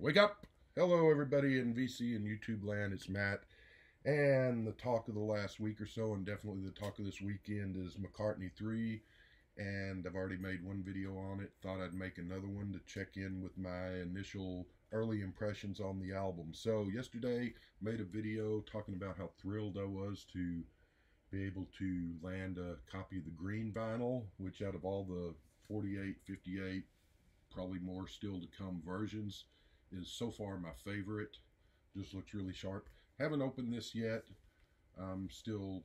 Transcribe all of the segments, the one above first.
Wake up! Hello, everybody in VC and YouTube land. It's Matt. And the talk of the last week or so, and definitely the talk of this weekend, is McCartney 3. And I've already made one video on it. Thought I'd make another one to check in with my initial early impressions on the album. So, yesterday, made a video talking about how thrilled I was to be able to land a copy of the green vinyl, which out of all the 48, 58, probably more still to come versions, is so far my favorite. Just looks really sharp. Haven't opened this yet. I'm still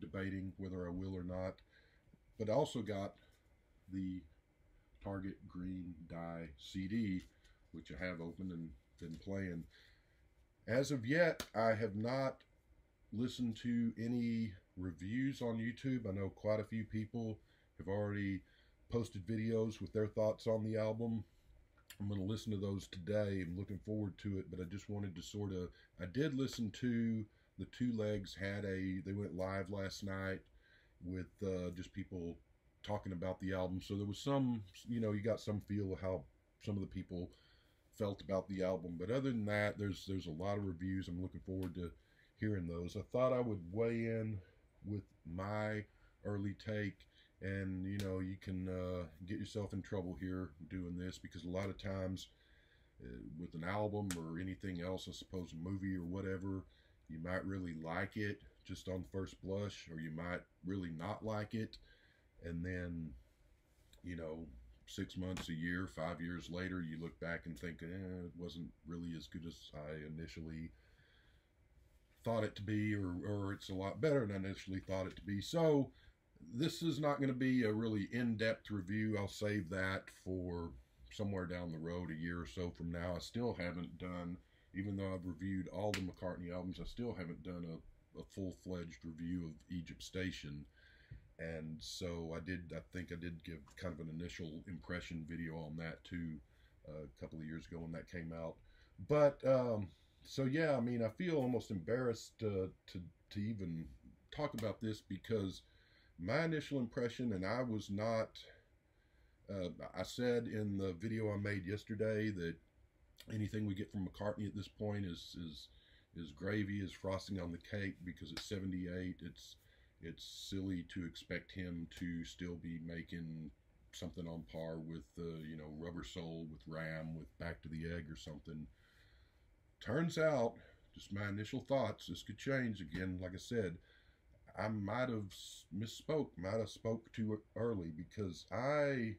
debating whether I will or not. But I also got the Target Green Dye CD, which I have opened and been playing. As of yet, I have not listened to any reviews on YouTube. I know quite a few people have already posted videos with their thoughts on the album. I'm going to listen to those today. I'm looking forward to it, but I just wanted to sort of. I did listen to the Two Legs had a. They went live last night with uh, just people talking about the album. So there was some, you know, you got some feel of how some of the people felt about the album. But other than that, there's there's a lot of reviews. I'm looking forward to hearing those. I thought I would weigh in with my early take and you know you can uh, get yourself in trouble here doing this because a lot of times uh, with an album or anything else i suppose a movie or whatever you might really like it just on first blush or you might really not like it and then you know six months a year five years later you look back and think eh, it wasn't really as good as i initially thought it to be or, or it's a lot better than i initially thought it to be. So this is not going to be a really in-depth review. I'll save that for somewhere down the road, a year or so from now. I still haven't done, even though I've reviewed all the McCartney albums, I still haven't done a, a full-fledged review of Egypt Station. And so I did, I think I did give kind of an initial impression video on that too uh, a couple of years ago when that came out. But, um, so yeah, I mean, I feel almost embarrassed uh, to, to even talk about this because my initial impression, and I was not, uh, I said in the video I made yesterday that anything we get from McCartney at this point is is is gravy, is frosting on the cake because it's 78. It's it's silly to expect him to still be making something on par with uh, you know Rubber Soul, with Ram, with Back to the Egg or something. Turns out, just my initial thoughts. This could change again. Like I said, I might have misspoke, might have spoke too early because I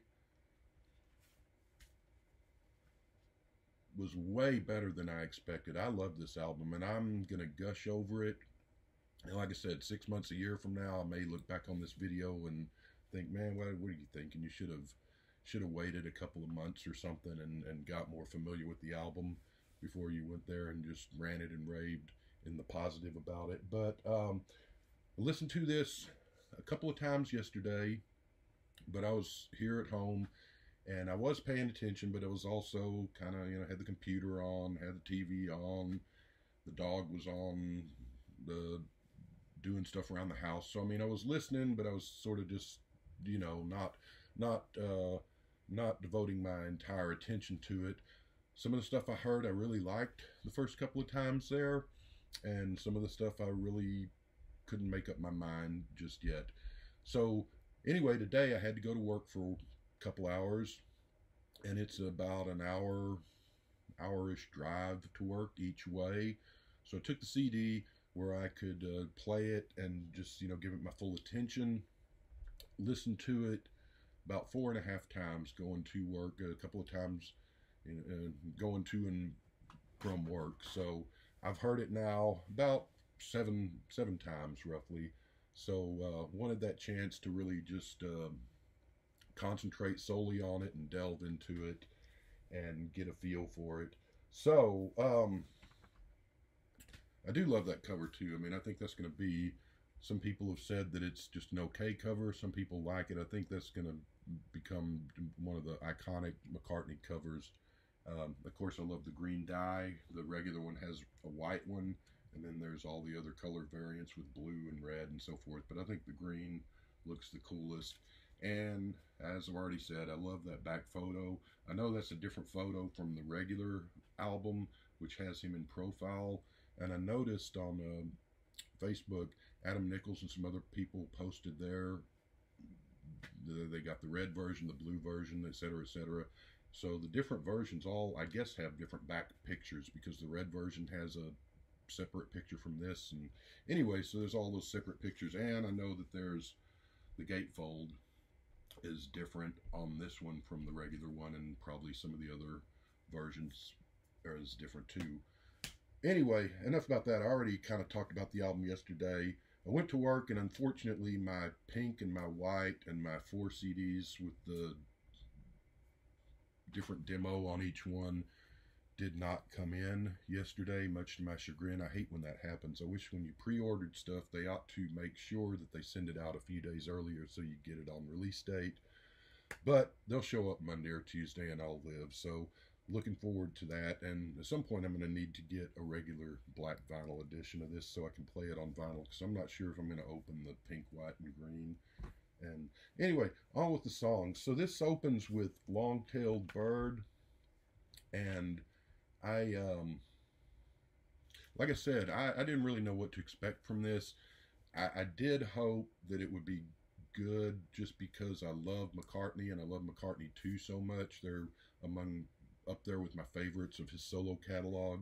was way better than I expected. I love this album and I'm going to gush over it. And like I said, six months, a year from now, I may look back on this video and think, man, what, what are you thinking? You should have should have waited a couple of months or something and, and got more familiar with the album before you went there and just ranted and raved in the positive about it. But um, listened to this a couple of times yesterday, but I was here at home and I was paying attention, but it was also kind of, you know, had the computer on, had the TV on, the dog was on, the doing stuff around the house. So I mean, I was listening, but I was sort of just, you know, not not uh not devoting my entire attention to it. Some of the stuff I heard I really liked the first couple of times there, and some of the stuff I really couldn't make up my mind just yet. So anyway, today I had to go to work for a couple hours, and it's about an hour, hour-ish drive to work each way. So I took the CD where I could uh, play it and just you know give it my full attention, listen to it about four and a half times going to work, a couple of times you know, going to and from work. So I've heard it now about seven seven times roughly. So uh, wanted that chance to really just uh, concentrate solely on it and delve into it and get a feel for it. So um, I do love that cover too. I mean, I think that's going to be. Some people have said that it's just an okay cover. Some people like it. I think that's going to become one of the iconic McCartney covers. Um, of course, I love the green dye. The regular one has a white one and then there's all the other color variants with blue and red and so forth but I think the green looks the coolest And as I've already said, I love that back photo. I know that's a different photo from the regular album, which has him in profile. And I noticed on uh, Facebook, Adam Nichols and some other people posted there. They got the red version, the blue version, etc., etc. So the different versions all, I guess, have different back pictures because the red version has a separate picture from this. And anyway, so there's all those separate pictures. And I know that there's the gatefold is different on this one from the regular one, and probably some of the other versions are as different too. Anyway, enough about that. I already kind of talked about the album yesterday. I went to work, and unfortunately, my pink and my white and my four CDs with the different demo on each one did not come in yesterday, much to my chagrin. I hate when that happens. I wish when you pre ordered stuff, they ought to make sure that they send it out a few days earlier so you get it on release date. But they'll show up Monday or Tuesday and I'll live. So, looking forward to that. And at some point, I'm going to need to get a regular black vinyl edition of this so I can play it on vinyl because I'm not sure if I'm going to open the pink, white, and green. And anyway, on with the song. So, this opens with Long Tailed Bird and I um like I said, I, I didn't really know what to expect from this. I, I did hope that it would be good just because I love McCartney and I love McCartney 2 so much. They're among up there with my favorites of his solo catalog.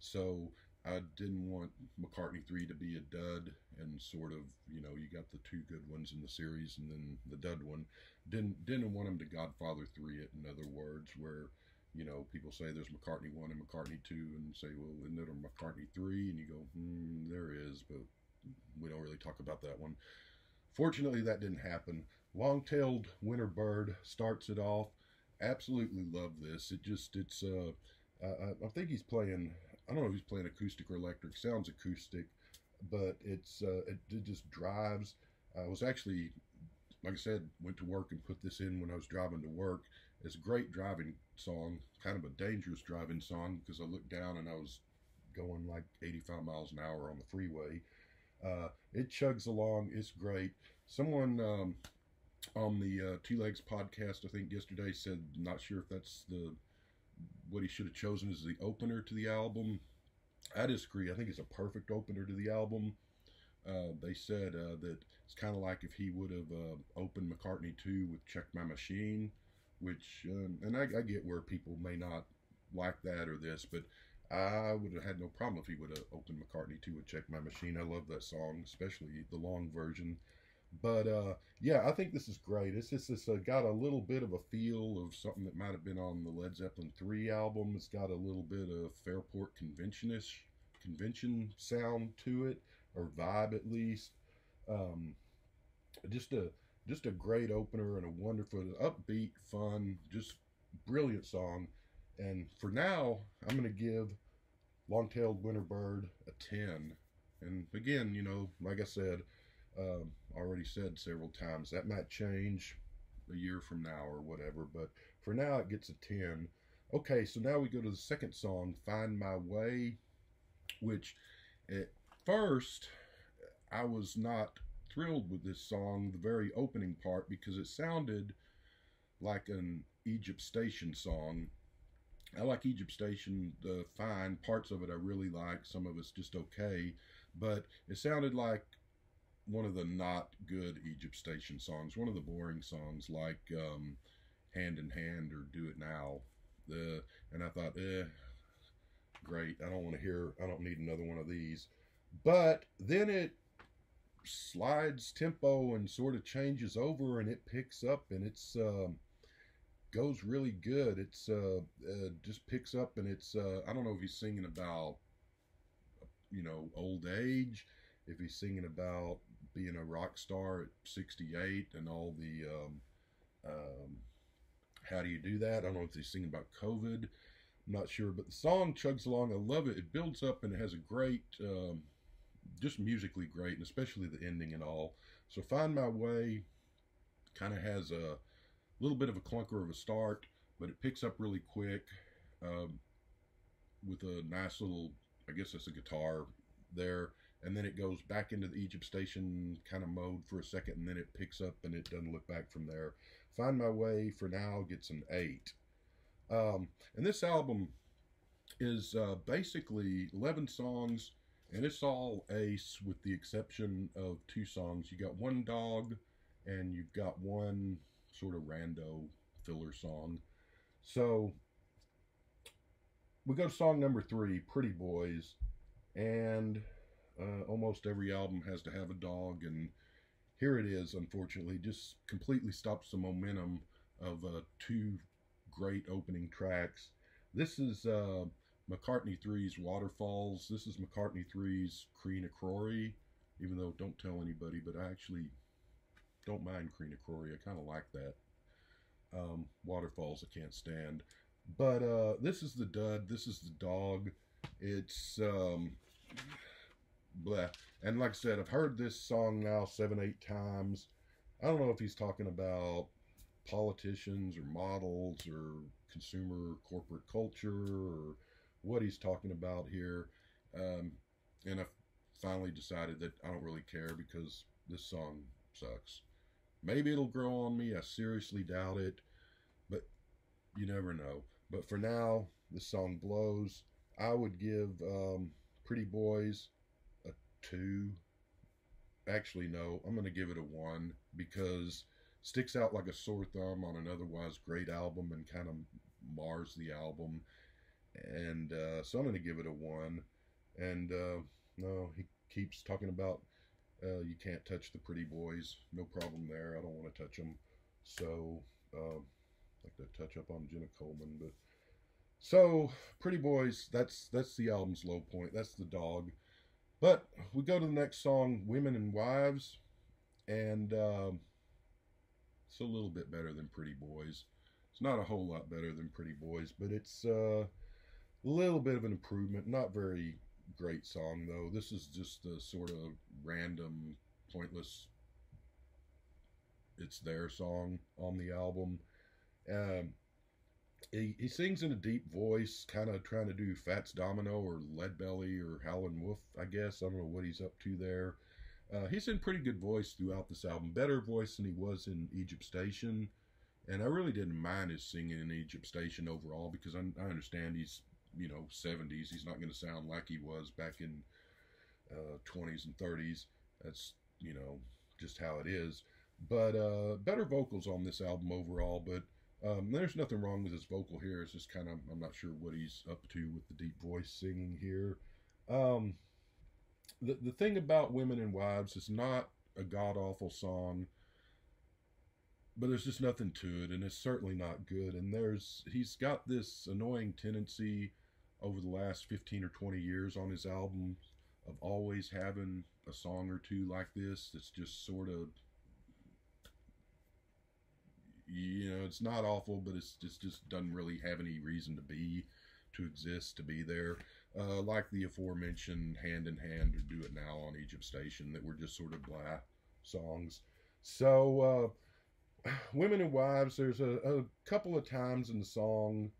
So I didn't want McCartney 3 to be a dud and sort of, you know, you got the two good ones in the series and then the dud one. Didn't didn't want him to Godfather 3 it in other words where you know, people say there's McCartney 1 and McCartney 2 and say, well, isn't there McCartney 3? And you go, hmm, there is, but we don't really talk about that one. Fortunately, that didn't happen. Long-tailed winter bird starts it off. Absolutely love this. It just, it's, uh, uh, I think he's playing, I don't know if he's playing acoustic or electric. Sounds acoustic, but it's, uh, it, it just drives. I was actually, like I said, went to work and put this in when I was driving to work it's a great driving song, kind of a dangerous driving song because I looked down and I was going like 85 miles an hour on the freeway. Uh, it chugs along. It's great. Someone um, on the uh, Two Legs podcast, I think yesterday, said not sure if that's the what he should have chosen as the opener to the album. I disagree. I think it's a perfect opener to the album. Uh, they said uh, that it's kind of like if he would have uh, opened McCartney 2 with Check My Machine which, um, and I, I, get where people may not like that or this, but I would have had no problem if he would have opened McCartney 2 with Check My Machine. I love that song, especially the long version. But uh, yeah, I think this is great. It's just it's uh, got a little bit of a feel of something that might have been on the Led Zeppelin 3 album. It's got a little bit of Fairport conventionish convention sound to it, or vibe at least. Um, just a just a great opener and a wonderful, upbeat, fun, just brilliant song. And for now, I'm going to give Long-Tailed Winter Bird a 10. And again, you know, like I said, um, already said several times, that might change a year from now or whatever, but for now it gets a 10. Okay, so now we go to the second song, Find My Way, which at first I was not thrilled with this song, the very opening part, because it sounded like an Egypt Station song. I like Egypt Station, the fine parts of it I really like, some of it's just okay, but it sounded like one of the not good Egypt Station songs, one of the boring songs like um, Hand in Hand or Do It Now. The and I thought, eh, great. I don't want to hear. I don't need another one of these. But then it slides tempo and sort of changes over and it picks up and it's um, goes really good. It's uh, uh, just picks up and it's uh, i don't know if he's singing about you know old age if he's singing about being a rock star at 68 and all the um, um, how do you do that? I don't know if he's singing about covid. I'm not sure but the song chugs along i love it. It builds up and it has a great um, just musically great, and especially the ending and all. So Find My Way kind of has a little bit of a clunker of a start, but it picks up really quick um, with a nice little, I guess that's a guitar there, and then it goes back into the Egypt Station kind of mode for a second, and then it picks up and it doesn't look back from there. Find My Way for now gets an 8. Um, and this album is uh, basically 11 songs, and it's all ace with the exception of two songs. You got one dog, and you've got one sort of rando filler song. So we go to song number three, Pretty Boys, and uh, almost every album has to have a dog, and here it is, unfortunately, just completely stops the momentum of uh, two great opening tracks. This is uh, McCartney 3's Waterfalls. This is McCartney 3's Crean Crory, even though don't tell anybody, but I actually don't mind Kreen-Akrore. I kind of like that. Um, Waterfalls I can't stand. But uh, this is the dud. This is the dog. It's um, blah. And like I said, I've heard this song now seven, eight times. I don't know if he's talking about politicians or models or consumer corporate culture or what he's talking about here. Um, and I finally decided that I don't really care because this song sucks. Maybe it'll grow on me. I seriously doubt it. But you never know. But for now, this song blows. I would give um, Pretty Boys a two. Actually, no, I'm going to give it a one because sticks out like a sore thumb on an otherwise great album and kind of mars the album. And uh, so I'm going to give it a one. And uh, no, he keeps talking about uh, you can't touch the pretty boys. No problem there. I don't want to touch them. So, uh, like to touch up on Jenna Coleman, but so pretty boys. That's that's the album's low point. That's the dog. But we go to the next song, Women and Wives, and uh, it's a little bit better than Pretty Boys. It's not a whole lot better than Pretty Boys, but it's uh, little bit of an improvement. Not very great song though. This is just a sort of random, pointless. It's their song on the album. Um, he, he sings in a deep voice, kind of trying to do Fats Domino or Leadbelly or Howlin' Wolf, I guess. I don't know what he's up to there. Uh, he's in pretty good voice throughout this album. Better voice than he was in Egypt Station. And I really didn't mind his singing in Egypt Station overall because I, I understand he's, you know, 70s. He's not going to sound like he was back in uh, 20s and 30s. That's, you know, just how it is. But uh, better vocals on this album overall. But um, there's nothing wrong with his vocal here. It's just kind of, I'm not sure what he's up to with the deep voice singing here. Um, the, the thing about Women and Wives is not a god awful song, but there's just nothing to it, and it's certainly not good. And there's, he's got this annoying tendency over the last 15 or 20 years on his albums of always having a song or two like this that's just sort of you know, it's not awful, but it's just just doesn't really have any reason to be, to exist, to be there. Uh, like the aforementioned "Hand in Hand" or "Do It Now" on Egypt Station, that were just sort of blah songs. So, uh, "Women and Wives," there's a, a couple of times in the song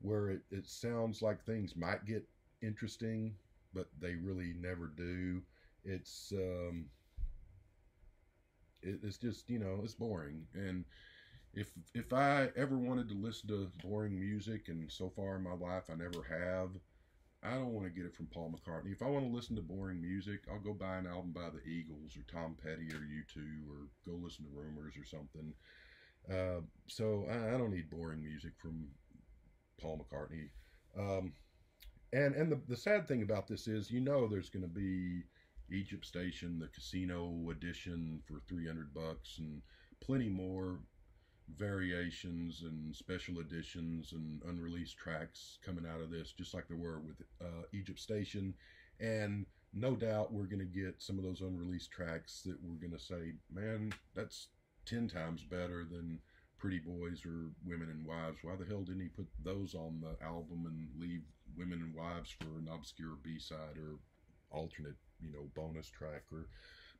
where it, it sounds like things might get interesting, but they really never do. It's um, it, it's just you know it's boring and if if I ever wanted to listen to boring music, and so far in my life I never have, I don't want to get it from Paul McCartney. If I want to listen to boring music, I'll go buy an album by the Eagles or Tom Petty or U2 or go listen to Rumours or something. Uh, so I, I, don't need boring music from Paul McCartney. Um, and and the, the sad thing about this is, you know, there's going to be Egypt Station, the Casino edition for 300 bucks, and plenty more variations and special editions and unreleased tracks coming out of this, just like there were with uh, Egypt Station. And no doubt we're going to get some of those unreleased tracks that we're going to say, man, that's 10 times better than Pretty Boys or Women and Wives. Why the hell didn't he put those on the album and leave Women and Wives for an obscure B side or alternate, you know, bonus track? Or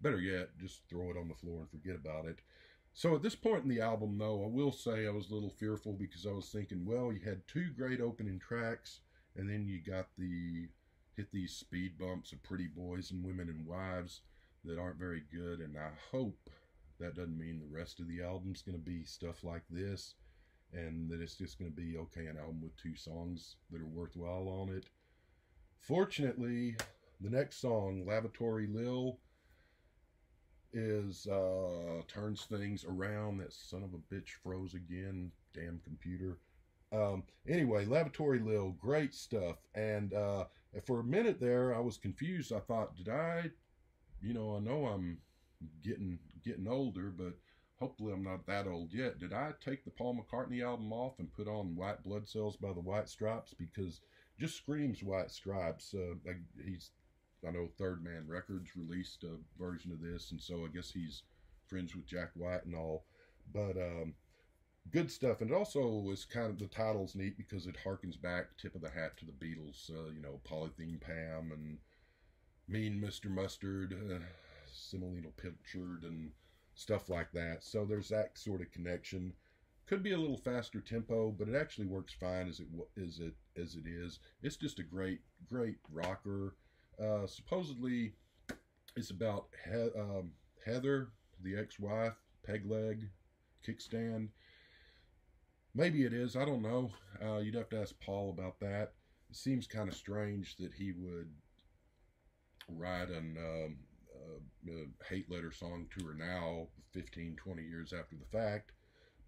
better yet, just throw it on the floor and forget about it. So at this point in the album, though, I will say I was a little fearful because I was thinking, well, you had two great opening tracks, and then you got the hit these speed bumps of pretty boys and women and wives that aren't very good, and I hope that doesn't mean the rest of the album's going to be stuff like this, and that it's just going to be okay an album with two songs that are worthwhile on it. Fortunately, the next song, Lavatory Lil, is uh turns things around. That son of a bitch froze again. Damn computer. Um, anyway, Lavatory Lil, great stuff. And uh, for a minute there, I was confused. I thought, did I, you know, I know I'm getting getting older, but hopefully I'm not that old yet. Did I take the Paul McCartney album off and put on White Blood Cells by the White Stripes because just screams White Stripes. Uh, he's I know Third Man Records released a version of this, and so I guess he's friends with Jack White and all. But um, good stuff, and it also is kind of the title's neat because it harkens back tip of the hat to the Beatles. Uh, you know, Polythene Pam and Mean Mr. Mustard, uh, Semolina Pilchard, and stuff like that. So there's that sort of connection. Could be a little faster tempo, but it actually works fine as it as it as it is. It's just a great great rocker uh, supposedly, it's about he- um, Heather, the ex-wife, peg leg, kickstand. Maybe it is. I don't know. Uh, you'd have to ask Paul about that. It seems kind of strange that he would ride an um, uh, hate letter song to her now, 15, 20 years after the fact.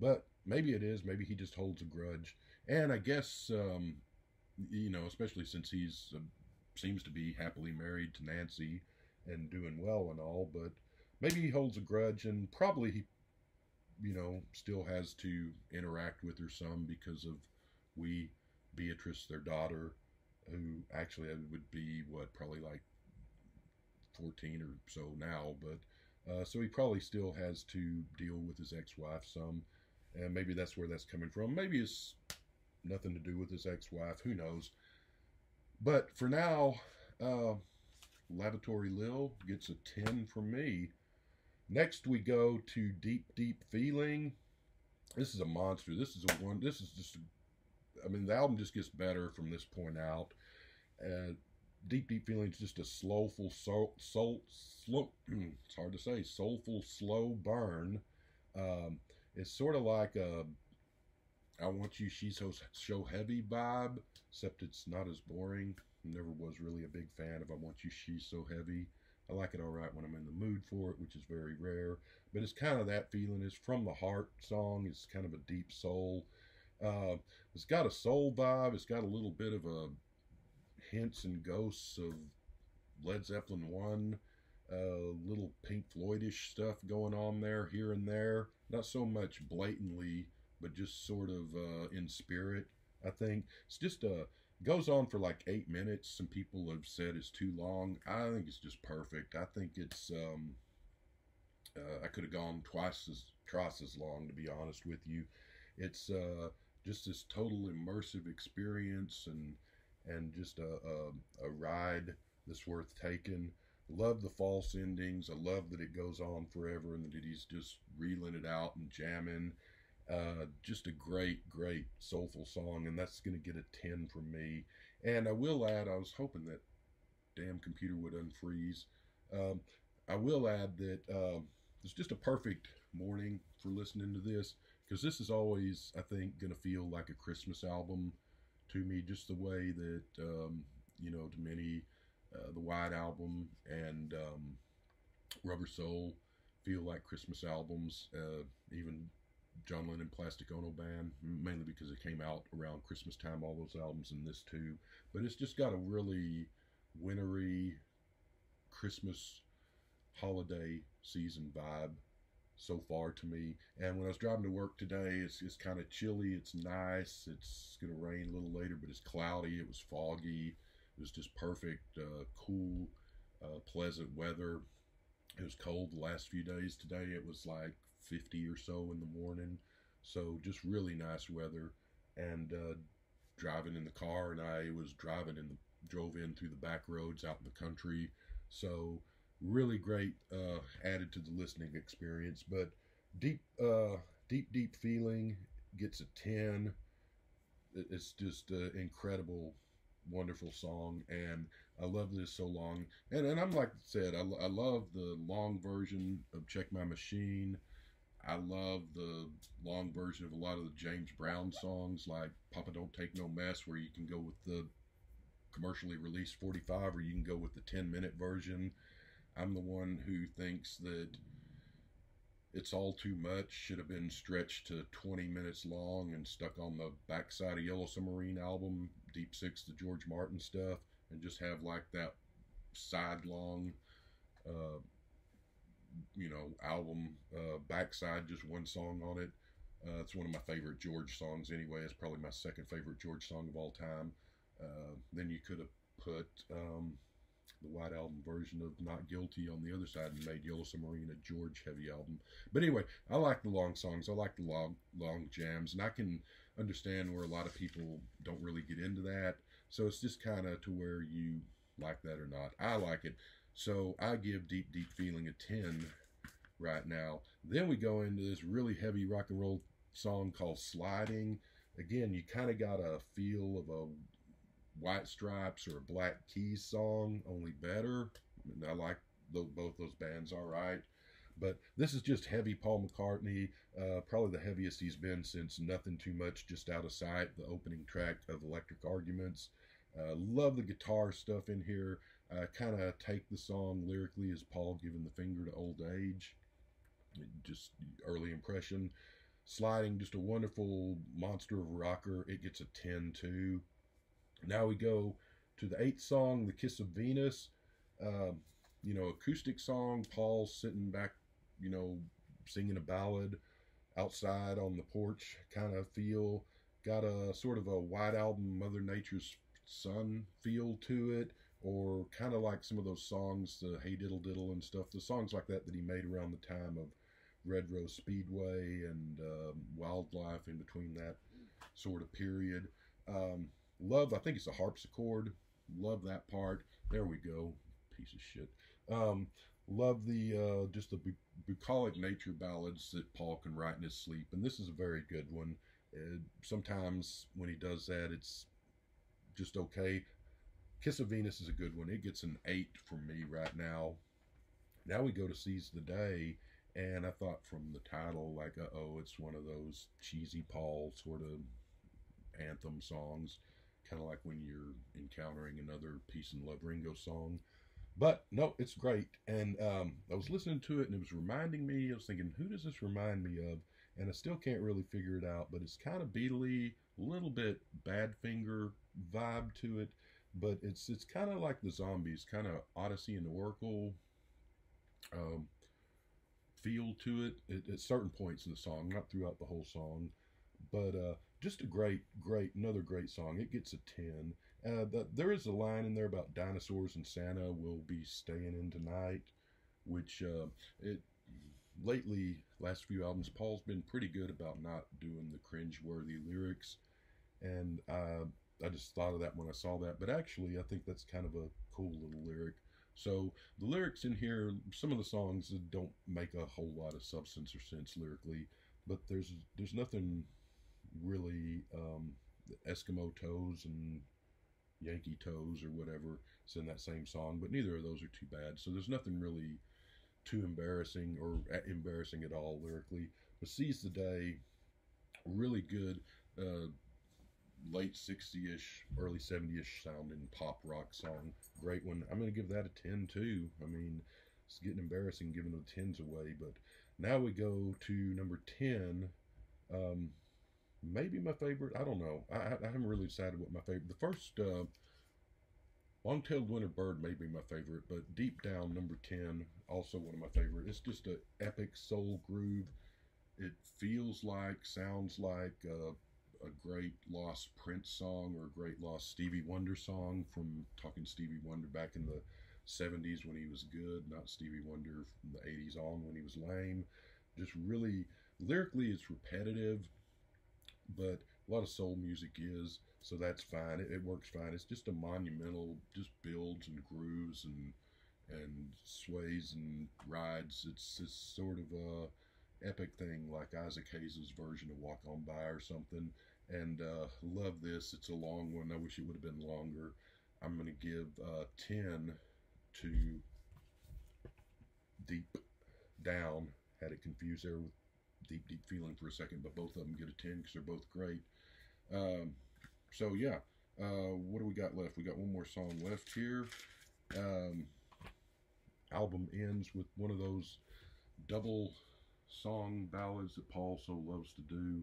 But maybe it is. Maybe he just holds a grudge. And I guess, um, you know, especially since he's seems to be happily married to Nancy and doing well and all, but maybe he holds a grudge and probably he, you know, still has to interact with her some because of we, Beatrice, their daughter, who actually would be what probably like 14 or so now, but uh, so he probably still has to deal with his ex-wife some, and maybe that's where that's coming from. Maybe it's nothing to do with his ex-wife. Who knows? But for now, uh, Lavatory Lil gets a 10 from me. Next, we go to Deep, Deep Feeling. This is a monster. This is a one. This is just, I mean, the album just gets better from this point out. Uh, Deep, Deep feelings, just a slowful, soul, soul, slow, it's hard to say, soulful, slow burn. Um, it's sort of like a I Want You, She's So, so Heavy vibe, except it's not as boring. Never was really a big fan of I Want You, She's So Heavy. I like it all right when I'm in the mood for it, which is very rare. But it's kind of that feeling. It's from the heart song. It's kind of a deep soul. Uh, it's got a soul vibe. It's got a little bit of a hints and ghosts of Led Zeppelin 1. Uh, little Pink Floydish stuff going on there, here and there. Not so much blatantly but just sort of uh, in spirit. I think it's just a uh, goes on for like eight minutes. Some people have said it's too long. I think it's just perfect. I think it's um, uh, I could have gone twice as twice as long to be honest with you. It's uh, just this total immersive experience and and just a, a, a ride that's worth taking. Love the false endings. I love that it goes on forever and that he's just reeling it out and jamming uh, just a great, great soulful song, and that's going to get a 10 from me. And I will add, I was hoping that damn computer would unfreeze. Um, I will add that uh, it's just a perfect morning for listening to this because this is always, I think, going to feel like a Christmas album to me, just the way that, um, you know, to many, uh, the White Album and um, Rubber Soul feel like Christmas albums, uh, even John Lennon Plastic Ono Band, mainly because it came out around Christmas time, all those albums and this too. But it's just got a really wintry Christmas holiday season vibe so far to me. And when I was driving to work today, it's, it's kind of chilly. It's nice. It's going to rain a little later, but it's cloudy. It was foggy. It was just perfect, uh, cool, uh, pleasant weather. It was cold the last few days. Today it was like 50 or so in the morning. So just really nice weather. And uh, driving in the car, and I was driving in the drove in through the back roads out in the country. So really great uh, added to the listening experience. But deep, uh, deep, deep feeling gets a ten. It's just an incredible wonderful song, and I love this so long. And and I'm like I said, I, I love the long version of Check My Machine. I love the long version of a lot of the James Brown songs, like Papa Don't Take No Mess, where you can go with the commercially released 45 or you can go with the 10 minute version. I'm the one who thinks that it's all too much, should have been stretched to 20 minutes long and stuck on the backside of Yellow Submarine album, Deep Six, the George Martin stuff, and just have like that sidelong, uh, you know, album uh, backside, just one song on it. Uh, it's one of my favorite George songs anyway. It's probably my second favorite George song of all time. Uh, then you could have put um, the White Album version of Not Guilty on the other side and made Yellow Submarine a George heavy album. But anyway, I like the long songs. I like the long long jams, and I can understand where a lot of people don't really get into that. So it's just kind of to where you like that or not. I like it. So I give Deep Deep Feeling a 10 right now. Then we go into this really heavy rock and roll song called Sliding. Again, you kind of got a feel of a White Stripes or a Black Keys song, only better. I like both those bands all right. But this is just heavy Paul McCartney, uh, probably the heaviest he's been since Nothing Too Much, Just Out of Sight, the opening track of Electric Arguments. Uh, love the guitar stuff in here. I kind of take the song lyrically as Paul giving the finger to old age. Just early impression. Sliding, just a wonderful monster of rocker. It gets a 10 too. Now we go to the eighth song, The Kiss of Venus. Um, you know, acoustic song. Paul sitting back, you know, singing a ballad outside on the porch kind of feel. Got a sort of a White Album, Mother Nature's Son feel to it, or kind of like some of those songs, the Hey Diddle Diddle and stuff, the songs like that that he made around the time of Red Rose Speedway and um, Wild Life in between that sort of period. Um, Love, I think it's a harpsichord. Love that part. There we go. Piece of shit. Um, love the uh, just the bu- bucolic nature ballads that Paul can write in his sleep, and this is a very good one. Uh, sometimes when he does that, it's just okay. Kiss of Venus is a good one. It gets an eight from me right now. Now we go to Seize the Day, and I thought from the title, like, uh oh, it's one of those cheesy Paul sort of anthem songs kind of like when you're encountering another Peace and Love Ringo song. But no, it's great. And um, I was listening to it and it was reminding me, I was thinking, who does this remind me of? And I still can't really figure it out, but it's kind of Beatley, a little bit Badfinger vibe to it. But it's it's kind of like the zombies, kind of Odessey and Oracle um, feel to it at, at certain points in the song, not throughout the whole song. But uh, just a great, great, another great song. It gets a 10. Uh, the, there is a line in there about dinosaurs and Santa will be staying in tonight, which uh, it lately, last few albums, Paul's been pretty good about not doing the cringe-worthy lyrics, and uh, I just thought of that when I saw that. But actually, I think that's kind of a cool little lyric. So the lyrics in here, some of the songs don't make a whole lot of substance or sense lyrically, but there's there's nothing really um, Eskimo toes and Yankee toes or whatever. It's in that same song, but neither of those are too bad. So there's nothing really too embarrassing or embarrassing at all lyrically. But Seize the Day, really good, uh, late 60-ish, early 70-ish sounding pop rock song. Great one. I'm going to give that a 10 too. I mean, it's getting embarrassing giving the tens away, but now we go to number 10. Um, maybe my favorite. I don't know. I, I haven't really decided what my favorite. The first uh, long-tailed winter bird may be my favorite, but deep down number ten also one of my favorite. It's just an epic soul groove. It feels like, sounds like a, a great lost Prince song or a great lost Stevie Wonder song from talking Stevie Wonder back in the 70s when he was good, not Stevie Wonder from the 80s on when he was lame. Just really lyrically, it's repetitive but a lot of soul music is, so that's fine. It, it, works fine. It's just a monumental, just builds and grooves and and sways and rides. It's this sort of a epic thing like Isaac Hayes' version of Walk On By or something. and uh, love this. It's a long one. I wish it would have been longer. I'm going to give uh, 10 to Deep Down. Had it confused there with Deep Deep Feeling for a second, but both of them get a 10 because they're both great. Um, so, yeah. Uh, what do we got left? We got one more song left here. Um, album ends with one of those double song ballads that Paul so loves to do.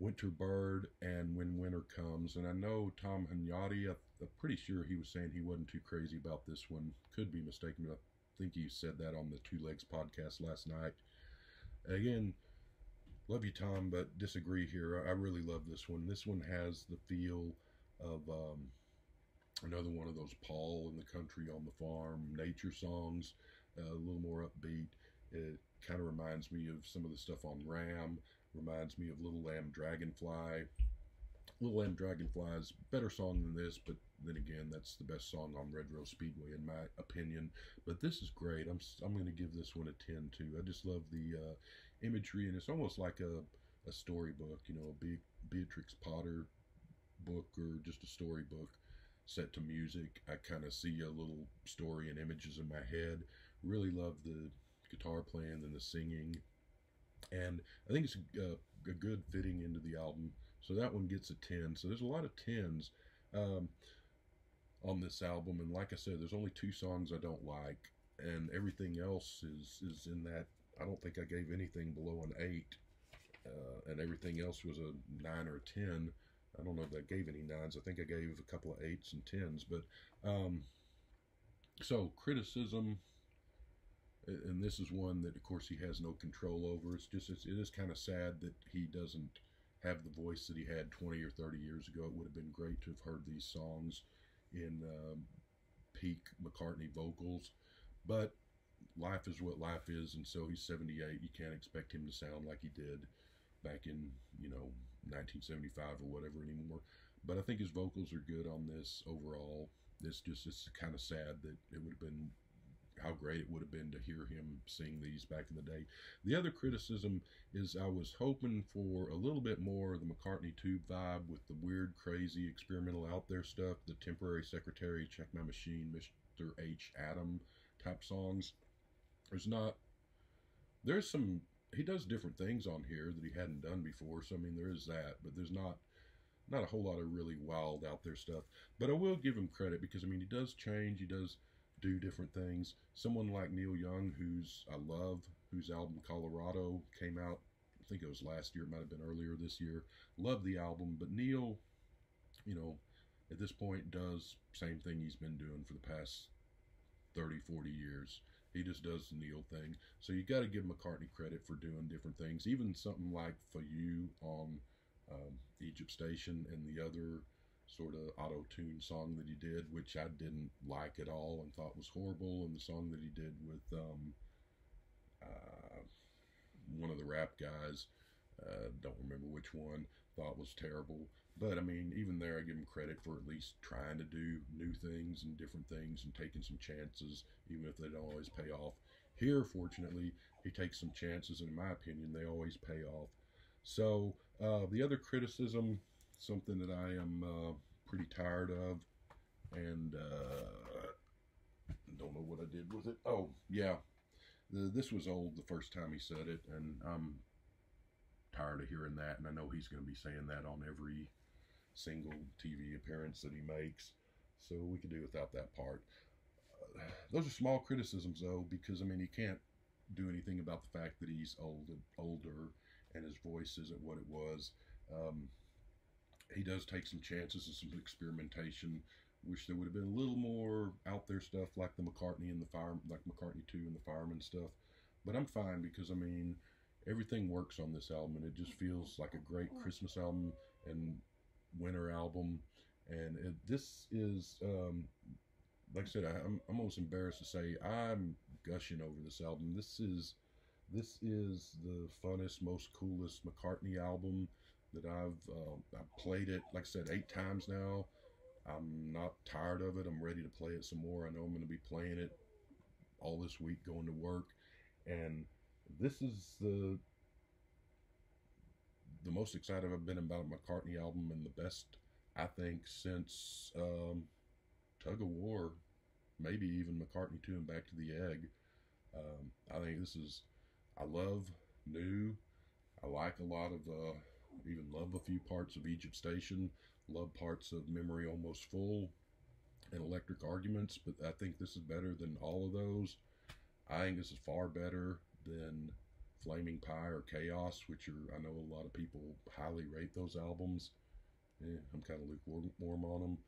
Winter Bird and When Winter Comes. And I know Tom Hunyadi, I'm pretty sure he was saying he wasn't too crazy about this one. Could be mistaken, but I think he said that on the Two Legs podcast last night. Again, love you, Tom, but disagree here. I really love this one. This one has the feel of um, another one of those Paul in the country on the farm nature songs, uh, a little more upbeat. It kind of reminds me of some of the stuff on Ram reminds me of Little Lamb Dragonfly. Little Lamb Dragonfly is better song than this, but then again, that's the best song on Red Rose Speedway in my opinion. But this is great. I'm I'm going to give this one a 10 too. I just love the uh, imagery, and it's almost like a a storybook, you know, a big Beatrix Potter book or just a storybook set to music. I kind of see a little story and images in my head. Really love the guitar playing and the singing and I think it's a, a, good fitting into the album. So that one gets a 10. So there's a lot of 10s um, on this album, and like I said, there's only two songs I don't like, and everything else is is in that. I don't think I gave anything below an eight, uh, and everything else was a nine or a ten. I don't know if I gave any nines. I think I gave a couple of eights and tens, but um, so criticism and this is one that of course he has no control over it's just it's, it is kind of sad that he doesn't have the voice that he had 20 or 30 years ago it would have been great to have heard these songs in um, peak mccartney vocals but life is what life is and so he's 78 you can't expect him to sound like he did back in you know 1975 or whatever anymore but i think his vocals are good on this overall it's just it's kind of sad that it would have been how great it would have been to hear him sing these back in the day. The other criticism is I was hoping for a little bit more of the McCartney tube vibe with the weird, crazy, experimental out there stuff, the temporary secretary, check my machine, Mr. H. Atom type songs. There's not, there's some, he does different things on here that he hadn't done before. So, I mean, there is that, but there's not, not a whole lot of really wild out there stuff. But I will give him credit because, I mean, he does change. He does, do different things. Someone like Neil Young, who's I love, whose album Colorado came out, I think it was last year, it might have been earlier this year. Love the album, but Neil, you know, at this point does same thing he's been doing for the past 30, 40 years. He just does the Neil thing. So you got to give McCartney credit for doing different things. Even something like For You on um, Egypt Station and the other sort of auto tune song that he did, which I didn't like at all and thought was horrible, and the song that he did with um, uh, one of the rap guys, uh, don't remember which one, thought was terrible. But I mean, even there, I give him credit for at least trying to do new things and different things and taking some chances, even if they don't always pay off. Here, fortunately, he takes some chances, and in my opinion, they always pay off. So, uh, the other criticism something that I am uh, pretty tired of, and uh, don't know what I did with it. Oh, yeah, the, this was old the first time he said it, and I'm tired of hearing that, and I know he's going to be saying that on every single TV appearance that he makes, so we could do without that part. Uh, those are small criticisms, though, because I mean, he can't do anything about the fact that he's old, older, and his voice isn't what it was. Um, he does take some chances and some experimentation. Wish there would have been a little more out there stuff like the McCartney and the fire, like McCartney two and the Fireman stuff. But I'm fine because I mean everything works on this album and it just feels like a great Christmas album and winter album. And it, this is, um, like I said, I, I'm, I'm almost embarrassed to say I'm gushing over this album. This is this is the funnest, most coolest McCartney album that I've uh, I've played it like I said eight times now. I'm not tired of it. I'm ready to play it some more. I know I'm going to be playing it all this week going to work, and this is the the most excited I've been about a McCartney album and the best I think since um, Tug of War, maybe even McCartney 2 and Back to the Egg. Um, I think this is, I love new. I like a lot of, uh, even love a few parts of Egypt Station, love parts of Memory Almost Full and Electric Arguments, but I think this is better than all of those. I think this is far better than Flaming Pie or Chaos, which are, I know a lot of people highly rate those albums. I'm kind of lukewarm on them.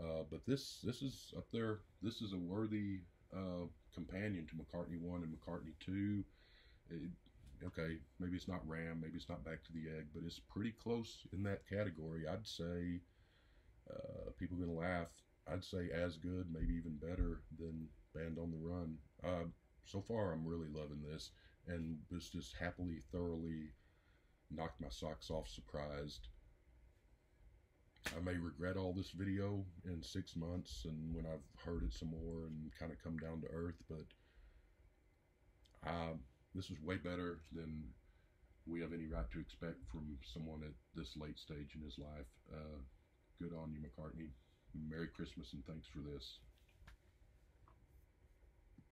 Uh, but this this is up there. This is a worthy uh, companion to McCartney One and McCartney Two. It, okay, maybe it's not Ram, maybe it's not Back to the Egg, but it's pretty close in that category. I'd say uh, people are gonna laugh. I'd say as good, maybe even better than Band on the Run. So far, I'm really loving this, and was just happily, thoroughly knocked my socks off, surprised I may regret all this video in six months and when I've heard it some more and kind of come down to earth, but uh, this is way better than we have any right to expect from someone at this late stage in his life. Uh, good on you, McCartney. Merry Christmas and thanks for this.